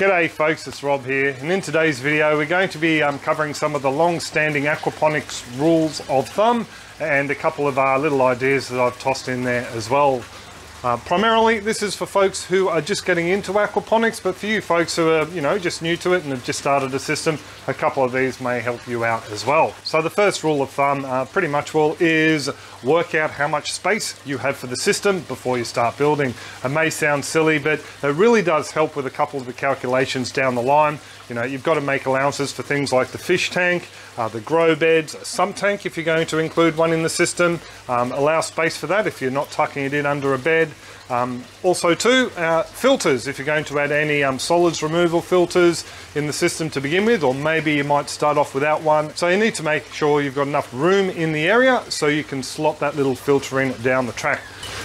G'day folks, it's Rob here and in today's video we're going to be um, covering some of the long-standing aquaponics rules of thumb and a couple of uh, little ideas that I've tossed in there as well. Uh, primarily, this is for folks who are just getting into aquaponics, but for you folks who are, you know, just new to it and have just started a system, a couple of these may help you out as well. So the first rule of thumb, uh, pretty much well, is work out how much space you have for the system before you start building. It may sound silly, but it really does help with a couple of the calculations down the line. You know, you've got to make allowances for things like the fish tank, uh, the grow beds, a sump tank if you're going to include one in the system. Um, allow space for that if you're not tucking it in under a bed. Um, also too, uh, filters, if you're going to add any um, solids removal filters in the system to begin with, or maybe you might start off without one. So you need to make sure you've got enough room in the area so you can slot that little filter in down the track.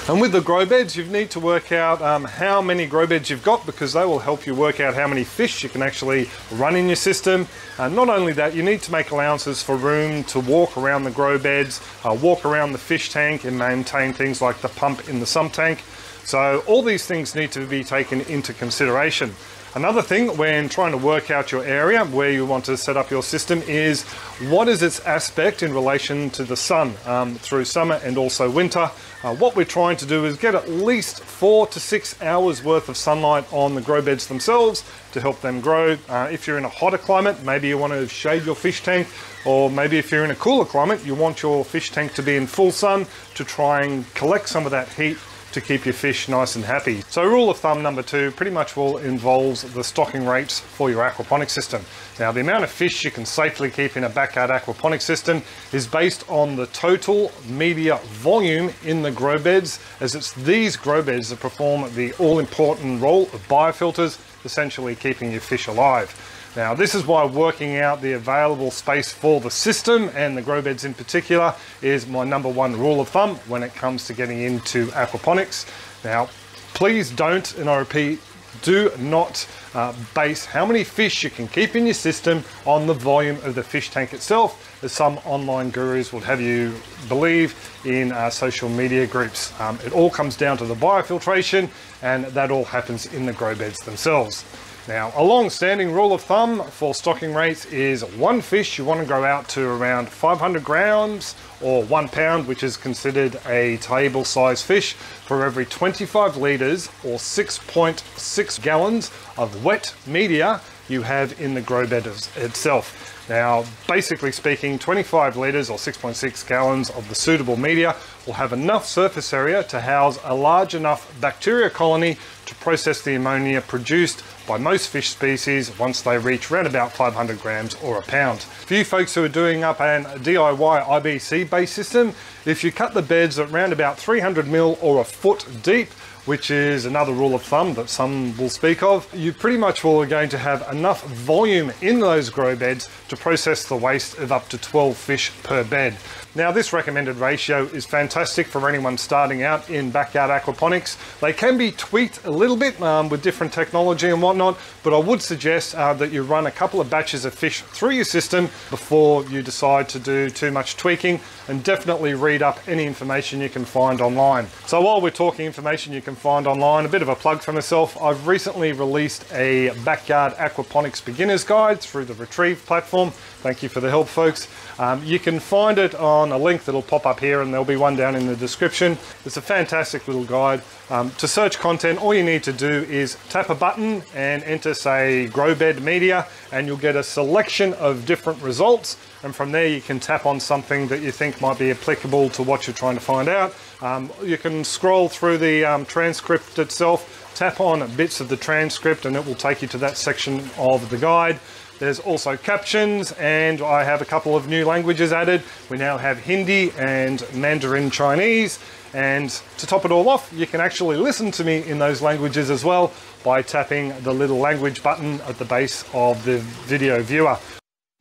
And with the grow beds, you need to work out um, how many grow beds you've got because they will help you work out how many fish you can actually run in your system. Uh, not only that, you need to make allowances for room to walk around the grow beds, uh, walk around the fish tank and maintain things like the pump in the sump tank. So all these things need to be taken into consideration. Another thing when trying to work out your area where you want to set up your system is what is its aspect in relation to the sun um, through summer and also winter. Uh, what we're trying to do is get at least four to six hours worth of sunlight on the grow beds themselves to help them grow. Uh, if you're in a hotter climate, maybe you want to shade your fish tank or maybe if you're in a cooler climate, you want your fish tank to be in full sun to try and collect some of that heat to keep your fish nice and happy. So rule of thumb number two pretty much will involves the stocking rates for your aquaponic system. Now the amount of fish you can safely keep in a backyard aquaponic system is based on the total media volume in the grow beds as it's these grow beds that perform the all important role of biofilters essentially keeping your fish alive. Now this is why working out the available space for the system and the grow beds in particular is my number one rule of thumb when it comes to getting into aquaponics. Now please don't, and I repeat, do not uh, base how many fish you can keep in your system on the volume of the fish tank itself, as some online gurus would have you believe in uh, social media groups. Um, it all comes down to the biofiltration, and that all happens in the grow beds themselves. Now, a long-standing rule of thumb for stocking rates is one fish you want to go out to around 500 grams or one pound, which is considered a table size fish for every 25 litres or 6.6 gallons of wet media you have in the grow bed itself. Now, basically speaking, 25 litres or 6.6 gallons of the suitable media will have enough surface area to house a large enough bacteria colony to process the ammonia produced by most fish species once they reach around about 500 grams or a pound. For you folks who are doing up an DIY IBC based system, if you cut the beds at around about 300 mil or a foot deep, which is another rule of thumb that some will speak of, you pretty much are going to have enough volume in those grow beds to process the waste of up to 12 fish per bed. Now this recommended ratio is fantastic for anyone starting out in backyard aquaponics. They can be tweaked a little bit um, with different technology and whatnot, but I would suggest uh, that you run a couple of batches of fish through your system before you decide to do too much tweaking and definitely read up any information you can find online. So while we're talking information you can find online, a bit of a plug for myself, I've recently released a backyard aquaponics beginner's guide through the Retrieve platform. Thank you for the help folks. Um, you can find it on a link that'll pop up here and there'll be one down in the description. It's a fantastic little guide. Um, to search content, all you need to do is tap a button and enter say grow bed media and you'll get a selection of different results. And from there you can tap on something that you think might be applicable to what you're trying to find out. Um, you can scroll through the um, transcript itself, tap on bits of the transcript and it will take you to that section of the guide. There's also captions and I have a couple of new languages added. We now have Hindi and Mandarin Chinese. And to top it all off, you can actually listen to me in those languages as well by tapping the little language button at the base of the video viewer.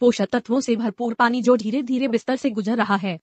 पोषक तत्वों से भरपूर पानी जो धीरे धीरे बिस्तर से गुजर रहा है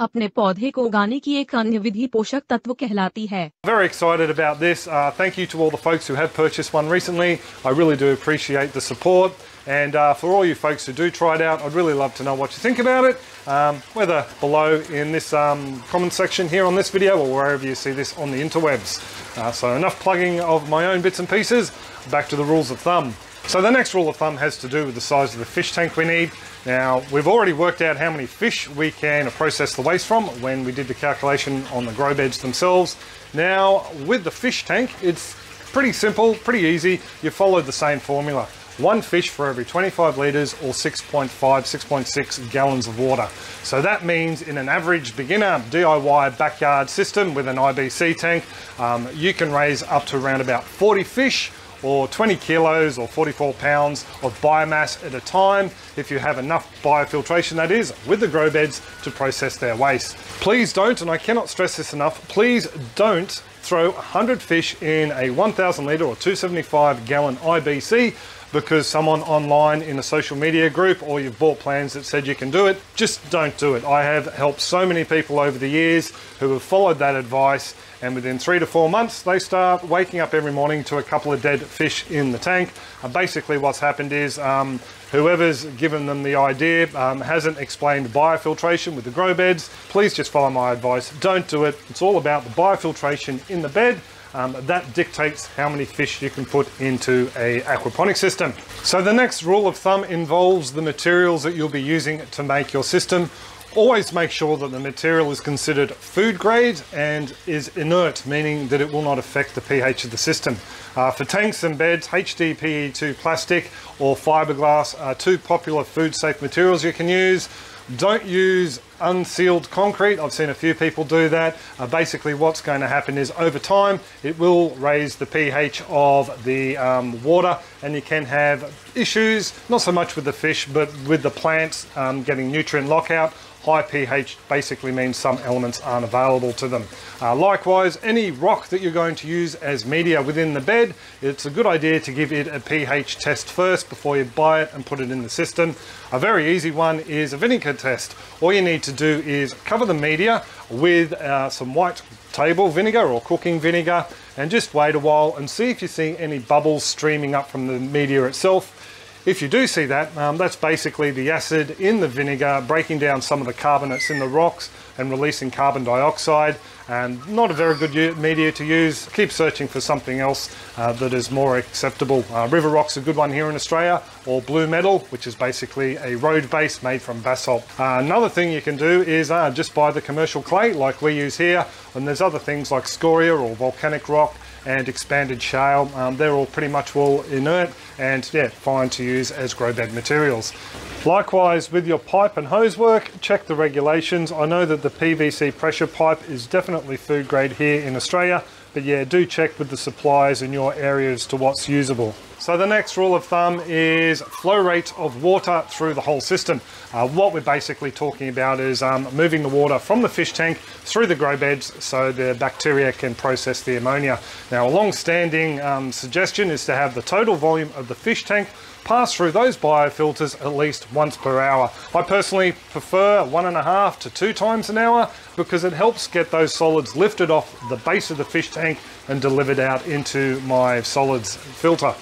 अपने पौधे को उगाने की एक अन्य विधि पोषक तत्व कहलाती है Very excited about this. Uh, thank you to all the folks who have purchased one recently. I really do appreciate the support. And uh, for all you folks who do try it out, I'd really love to know what you think about it. Um, whether below in this um, comment section here on this video or wherever you see this on the interwebs. Uh, so enough plugging of my own bits and pieces. Back to the rules of thumb. So the next rule of thumb has to do with the size of the fish tank we need. Now, we've already worked out how many fish we can process the waste from when we did the calculation on the grow beds themselves. Now, with the fish tank, it's pretty simple, pretty easy. You follow the same formula. One fish for every 25 litres or 6.5, 6.6 gallons of water. So that means in an average beginner DIY backyard system with an IBC tank, um, you can raise up to around about 40 fish or 20 kilos or 44 pounds of biomass at a time if you have enough biofiltration that is with the grow beds to process their waste. Please don't, and I cannot stress this enough, please don't throw 100 fish in a 1000 litre or 275 gallon IBC because someone online in a social media group or you've bought plans that said you can do it, just don't do it. I have helped so many people over the years who have followed that advice and within three to four months they start waking up every morning to a couple of dead fish in the tank. Uh, basically what's happened is um, whoever's given them the idea um, hasn't explained biofiltration with the grow beds. Please just follow my advice. Don't do it. It's all about the biofiltration in the bed um, that dictates how many fish you can put into a aquaponic system. So the next rule of thumb involves the materials that you'll be using to make your system. Always make sure that the material is considered food grade and is inert, meaning that it will not affect the pH of the system. Uh, for tanks and beds, HDPE2 plastic or fiberglass are two popular food safe materials you can use. Don't use unsealed concrete. I've seen a few people do that. Uh, basically what's going to happen is over time it will raise the pH of the um, water and you can have issues, not so much with the fish, but with the plants um, getting nutrient lockout High pH basically means some elements aren't available to them. Uh, likewise, any rock that you're going to use as media within the bed, it's a good idea to give it a pH test first before you buy it and put it in the system. A very easy one is a vinegar test. All you need to do is cover the media with uh, some white table vinegar or cooking vinegar and just wait a while and see if you see any bubbles streaming up from the media itself if you do see that, um, that's basically the acid in the vinegar breaking down some of the carbonates in the rocks and releasing carbon dioxide and not a very good media to use. Keep searching for something else uh, that is more acceptable. Uh, River Rock's a good one here in Australia or Blue Metal which is basically a road base made from basalt. Uh, another thing you can do is uh, just buy the commercial clay like we use here and there's other things like scoria or volcanic rock and expanded shale. Um, they're all pretty much all inert and yeah, fine to use as grow bed materials. Likewise with your pipe and hose work, check the regulations. I know that the PVC pressure pipe is definitely food grade here in Australia, but yeah, do check with the suppliers in your area as to what's usable. So the next rule of thumb is flow rate of water through the whole system. Uh, what we're basically talking about is um, moving the water from the fish tank through the grow beds so the bacteria can process the ammonia. Now a long-standing um, suggestion is to have the total volume of the fish tank pass through those biofilters at least once per hour. I personally prefer one and a half to two times an hour because it helps get those solids lifted off the base of the fish tank and delivered out into my solids filter.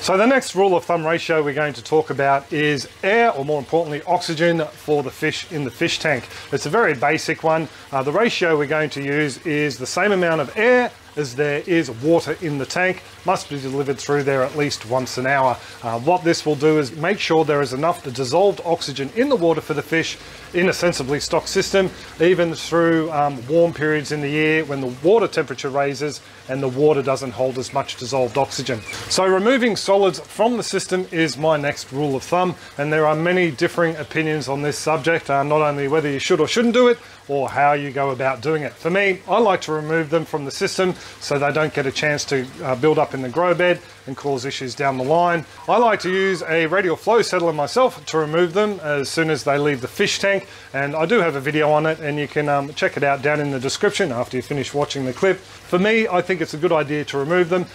So the next rule of thumb ratio we're going to talk about is air, or more importantly, oxygen for the fish in the fish tank. It's a very basic one. Uh, the ratio we're going to use is the same amount of air as there is water in the tank must be delivered through there at least once an hour. Uh, what this will do is make sure there is enough dissolved oxygen in the water for the fish in a sensibly stocked system, even through um, warm periods in the year when the water temperature raises and the water doesn't hold as much dissolved oxygen. So removing solids from the system is my next rule of thumb, and there are many differing opinions on this subject, uh, not only whether you should or shouldn't do it, or how you go about doing it. For me, I like to remove them from the system so they don't get a chance to uh, build up in the grow bed and cause issues down the line. I like to use a radial flow settler myself to remove them as soon as they leave the fish tank and I do have a video on it and you can um, check it out down in the description after you finish watching the clip. For me, I think it's a good idea to remove them.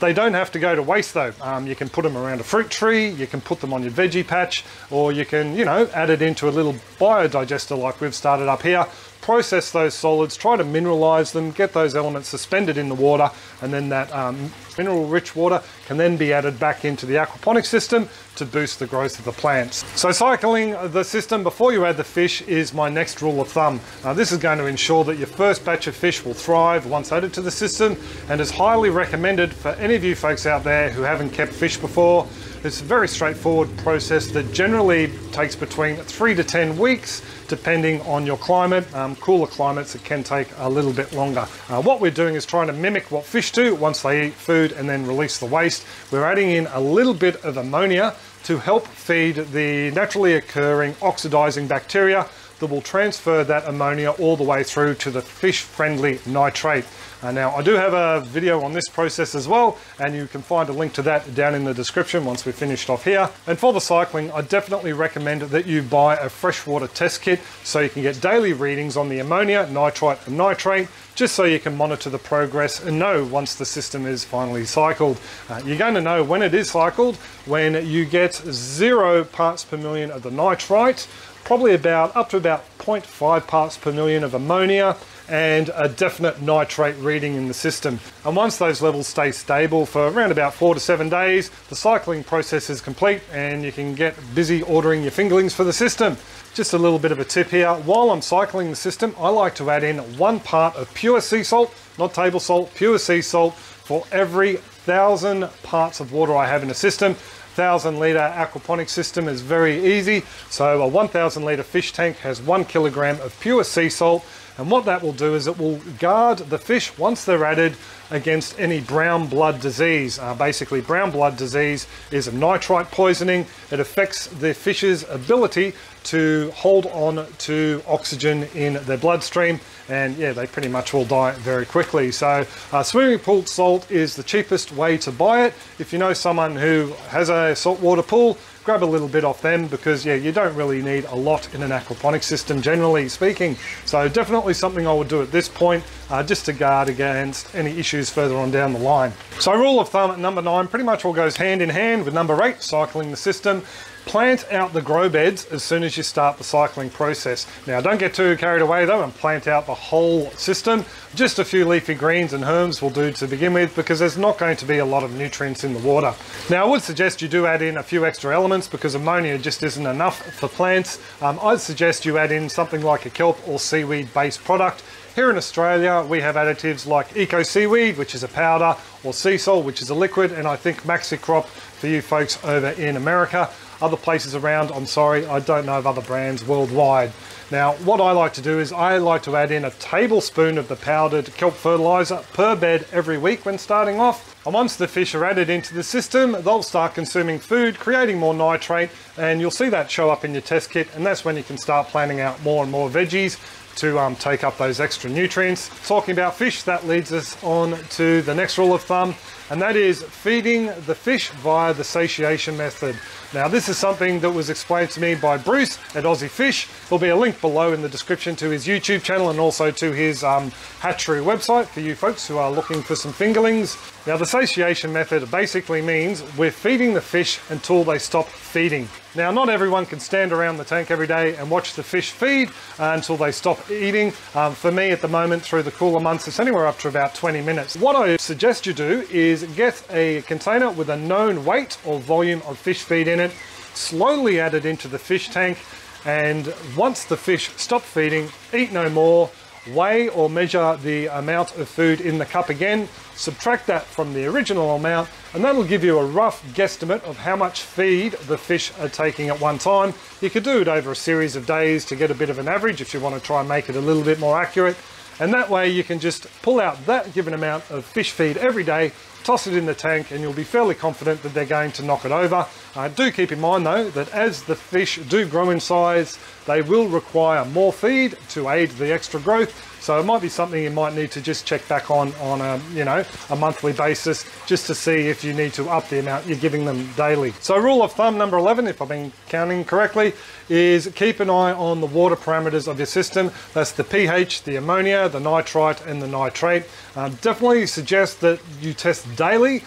They don't have to go to waste though. Um, you can put them around a fruit tree, you can put them on your veggie patch, or you can, you know, add it into a little biodigester like we've started up here process those solids, try to mineralize them, get those elements suspended in the water, and then that um, mineral rich water can then be added back into the aquaponic system to boost the growth of the plants. So cycling the system before you add the fish is my next rule of thumb. This is going to ensure that your first batch of fish will thrive once added to the system and is highly recommended for any of you folks out there who haven't kept fish before It's a very straightforward process that generally takes between three to 10 weeks, depending on your climate. Um, cooler climates, it can take a little bit longer. Uh, what we're doing is trying to mimic what fish do once they eat food and then release the waste. We're adding in a little bit of ammonia to help feed the naturally occurring oxidizing bacteria that will transfer that ammonia all the way through to the fish-friendly nitrate. Uh, now, I do have a video on this process as well, and you can find a link to that down in the description once we've finished off here. And for the cycling, I definitely recommend that you buy a freshwater test kit so you can get daily readings on the ammonia, nitrite, and nitrate, just so you can monitor the progress and know once the system is finally cycled. Uh, you're going to know when it is cycled when you get zero parts per million of the nitrite, probably about up to about 0.5 parts per million of ammonia and a definite nitrate reading in the system. And once those levels stay stable for around about four to seven days, the cycling process is complete and you can get busy ordering your fingerlings for the system. Just a little bit of a tip here, while I'm cycling the system, I like to add in one part of pure sea salt, not table salt, pure sea salt, for every thousand parts of water I have in a system. 1000 litre aquaponic system is very easy. So a 1000 litre fish tank has one kilogram of pure sea salt. And what that will do is it will guard the fish once they're added against any brown blood disease. Uh, basically, brown blood disease is a nitrite poisoning. It affects the fish's ability to hold on to oxygen in their bloodstream and yeah they pretty much will die very quickly so uh, swimming pool salt is the cheapest way to buy it if you know someone who has a saltwater pool grab a little bit off them because yeah you don't really need a lot in an aquaponic system generally speaking so definitely something I would do at this point uh, just to guard against any issues further on down the line. So rule of thumb at number nine pretty much all goes hand in hand with number eight cycling the system Plant out the grow beds as soon as you start the cycling process. Now don't get too carried away though and plant out the whole system. Just a few leafy greens and herbs will do to begin with because there's not going to be a lot of nutrients in the water. Now I would suggest you do add in a few extra elements because ammonia just isn't enough for plants. Um, I'd suggest you add in something like a kelp or seaweed based product. Here in Australia, we have additives like Eco Seaweed, which is a powder, or Seasol, which is a liquid, and I think Maxicrop for you folks over in America other places around, I'm sorry, I don't know of other brands worldwide. Now, what I like to do is I like to add in a tablespoon of the powdered kelp fertilizer per bed every week when starting off. And once the fish are added into the system, they'll start consuming food, creating more nitrate, and you'll see that show up in your test kit, and that's when you can start planning out more and more veggies to um, take up those extra nutrients. Talking about fish, that leads us on to the next rule of thumb, and that is feeding the fish via the satiation method. Now this is something that was explained to me by Bruce at AusyFish. There'll be a link below in the description to his YouTube channel and also to his um, hatchery website for you folks who are looking for some fingerlings. Now the satiation method basically means we're feeding the fish until they stop feeding. Now not everyone can stand around the tank every day and watch the fish feed uh, until they stop eating. Um, for me at the moment through the cooler months it's anywhere up to about 20 minutes. What I suggest you do is get a container with a known weight or volume of fish feed in it, slowly add it into the fish tank, and once the fish stop feeding, eat no more, weigh or measure the amount of food in the cup again, subtract that from the original amount, and that'll give you a rough guesstimate of how much feed the fish are taking at one time. You could do it over a series of days to get a bit of an average if you want to try and make it a little bit more accurate. And that way you can just pull out that given amount of fish feed every day, toss it in the tank, and you'll be fairly confident that they're going to knock it over. Uh, do keep in mind though that as the fish do grow in size, they will require more feed to aid the extra growth. So it might be something you might need to just check back on on a you know a monthly basis just to see if you need to up the amount you're giving them daily. So rule of thumb number 11, if I've been counting correctly, is keep an eye on the water parameters of your system. That's the pH, the ammonia, the nitrite, and the nitrate. Uh, definitely suggest that you test daily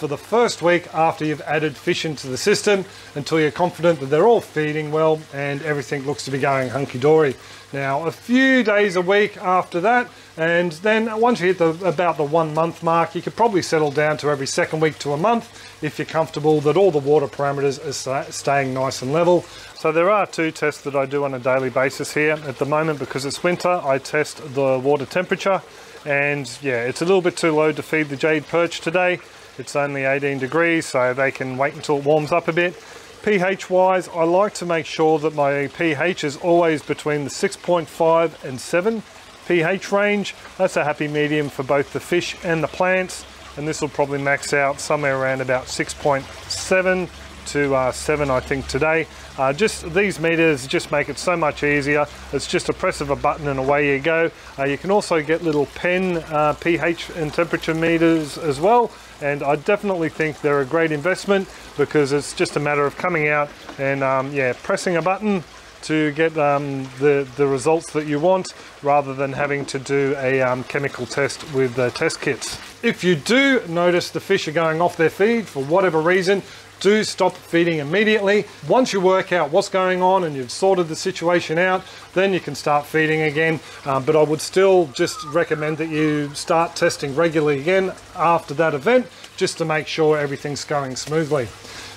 for the first week after you've added fish into the system until you're confident that they're all feeding well and everything looks to be going hunky-dory. Now, a few days a week after that, and then once you hit the, about the one month mark, you could probably settle down to every second week to a month if you're comfortable that all the water parameters are staying nice and level. So there are two tests that I do on a daily basis here. At the moment, because it's winter, I test the water temperature and yeah, it's a little bit too low to feed the jade perch today. It's only 18 degrees, so they can wait until it warms up a bit. pH wise, I like to make sure that my pH is always between the 6.5 and 7 pH range. That's a happy medium for both the fish and the plants. And this will probably max out somewhere around about 6.7 to uh, 7 I think today. Uh, just these meters just make it so much easier. It's just a press of a button and away you go. Uh, you can also get little pen uh, pH and temperature meters as well and I definitely think they're a great investment because it's just a matter of coming out and um, yeah pressing a button to get um, the, the results that you want rather than having to do a um, chemical test with the test kits. If you do notice the fish are going off their feed for whatever reason, do stop feeding immediately. Once you work out what's going on and you've sorted the situation out, then you can start feeding again. Um, but I would still just recommend that you start testing regularly again after that event, just to make sure everything's going smoothly.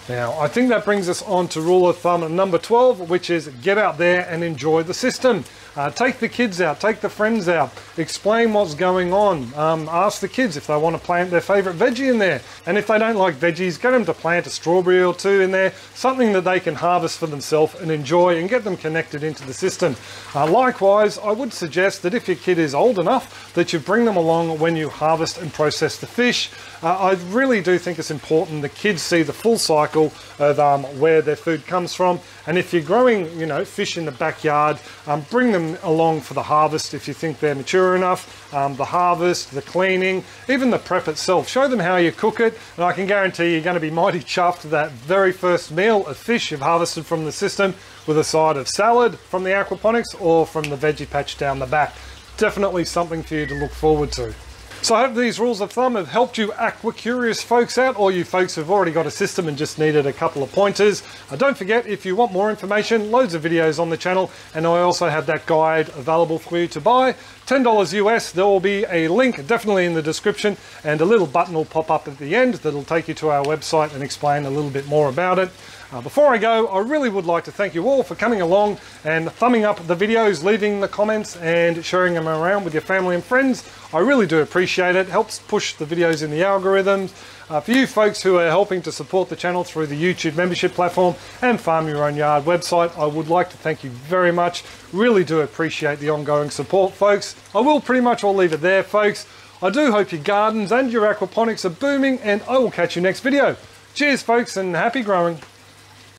Now, I think that brings us on to rule of thumb number 12, which is get out there and enjoy the system. Uh, take the kids out, take the friends out, explain what's going on. Um, ask the kids if they want to plant their favourite veggie in there. And if they don't like veggies, get them to plant a strawberry or two in there, something that they can harvest for themselves and enjoy and get them connected into the system. Uh, likewise, I would suggest that if your kid is old enough, that you bring them along when you harvest and process the fish. Uh, I really do think it's important the kids see the full cycle of um, where their food comes from. And if you're growing, you know, fish in the backyard, um, bring them them along for the harvest if you think they're mature enough, um, the harvest, the cleaning, even the prep itself. Show them how you cook it, and I can guarantee you're going to be mighty chuffed that very first meal of fish you've harvested from the system with a side of salad from the aquaponics or from the veggie patch down the back. Definitely something for you to look forward to. So I hope these rules of thumb have helped you aqua curious folks out or you folks who've already got a system and just needed a couple of pointers. Uh, don't forget if you want more information, loads of videos on the channel and I also have that guide available for you to buy. $10 US, there will be a link definitely in the description and a little button will pop up at the end that'll take you to our website and explain a little bit more about it. Uh, before I go, I really would like to thank you all for coming along and thumbing up the videos, leaving the comments and sharing them around with your family and friends. I really do appreciate it. Helps push the videos in the algorithms. Uh, for you folks who are helping to support the channel through the YouTube membership platform and Farm Your Own Yard website, I would like to thank you very much. Really do appreciate the ongoing support, folks. I will pretty much all leave it there, folks. I do hope your gardens and your aquaponics are booming and I will catch you next video. Cheers, folks, and happy growing.